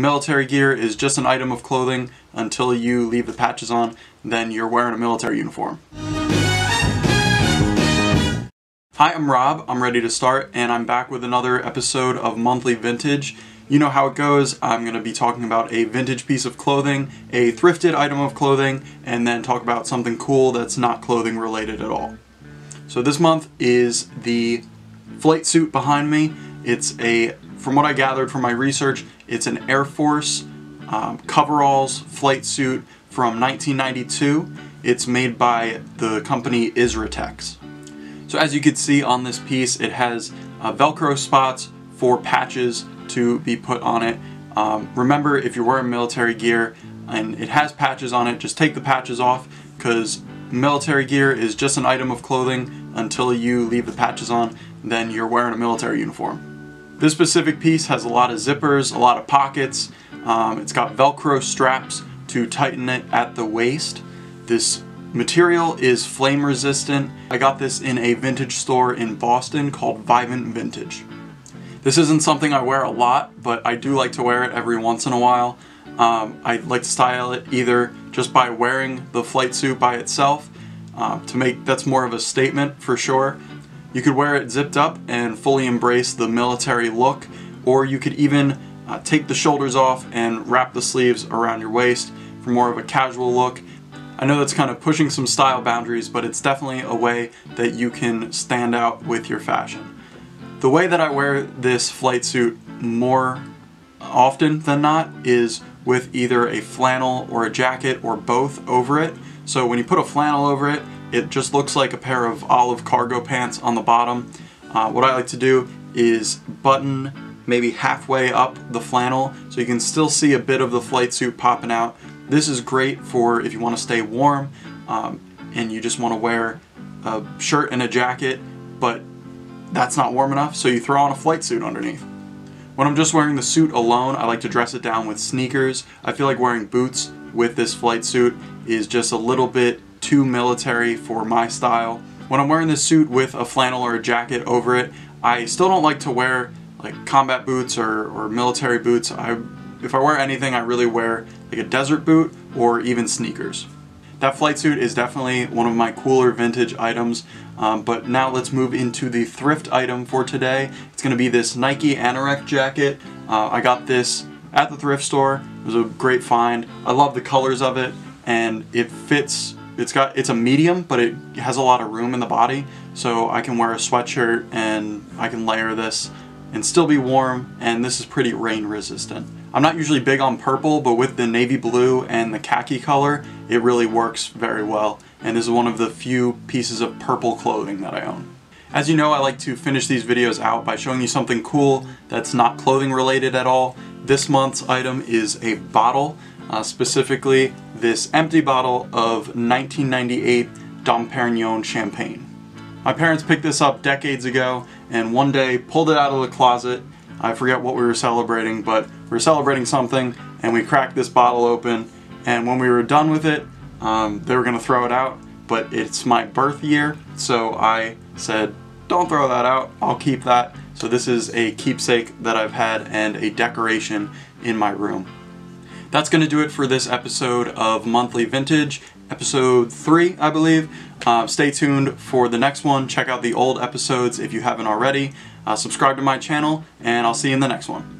military gear is just an item of clothing until you leave the patches on, then you're wearing a military uniform. Hi, I'm Rob. I'm ready to start, and I'm back with another episode of Monthly Vintage. You know how it goes. I'm going to be talking about a vintage piece of clothing, a thrifted item of clothing, and then talk about something cool that's not clothing related at all. So this month is the flight suit behind me. It's a, from what I gathered from my research, it's an Air Force um, coveralls flight suit from 1992. It's made by the company Isratex. So as you can see on this piece, it has uh, Velcro spots for patches to be put on it. Um, remember, if you're wearing military gear and it has patches on it, just take the patches off because military gear is just an item of clothing until you leave the patches on, then you're wearing a military uniform. This specific piece has a lot of zippers, a lot of pockets. Um, it's got Velcro straps to tighten it at the waist. This material is flame resistant. I got this in a vintage store in Boston called Vivint Vintage. This isn't something I wear a lot, but I do like to wear it every once in a while. Um, I like to style it either just by wearing the flight suit by itself uh, to make that's more of a statement for sure you could wear it zipped up and fully embrace the military look, or you could even uh, take the shoulders off and wrap the sleeves around your waist for more of a casual look. I know that's kind of pushing some style boundaries, but it's definitely a way that you can stand out with your fashion. The way that I wear this flight suit more often than not is with either a flannel or a jacket or both over it. So when you put a flannel over it, it just looks like a pair of olive cargo pants on the bottom. Uh, what I like to do is button maybe halfway up the flannel so you can still see a bit of the flight suit popping out. This is great for if you want to stay warm um, and you just want to wear a shirt and a jacket but that's not warm enough so you throw on a flight suit underneath. When I'm just wearing the suit alone I like to dress it down with sneakers. I feel like wearing boots with this flight suit is just a little bit too military for my style. When I'm wearing this suit with a flannel or a jacket over it, I still don't like to wear like combat boots or, or military boots. I, if I wear anything, I really wear like a desert boot or even sneakers. That flight suit is definitely one of my cooler vintage items, um, but now let's move into the thrift item for today. It's going to be this Nike Anorak jacket. Uh, I got this at the thrift store. It was a great find. I love the colors of it, and it fits it's got it's a medium, but it has a lot of room in the body, so I can wear a sweatshirt and I can layer this and still be warm, and this is pretty rain resistant. I'm not usually big on purple, but with the navy blue and the khaki color, it really works very well, and this is one of the few pieces of purple clothing that I own. As you know, I like to finish these videos out by showing you something cool that's not clothing related at all. This month's item is a bottle uh, specifically this empty bottle of 1998 Dom Perignon champagne. My parents picked this up decades ago and one day pulled it out of the closet. I forget what we were celebrating, but we were celebrating something and we cracked this bottle open and when we were done with it, um, they were to throw it out, but it's my birth year, so I said, don't throw that out, I'll keep that. So this is a keepsake that I've had and a decoration in my room. That's going to do it for this episode of Monthly Vintage, episode 3, I believe. Uh, stay tuned for the next one. Check out the old episodes if you haven't already. Uh, subscribe to my channel, and I'll see you in the next one.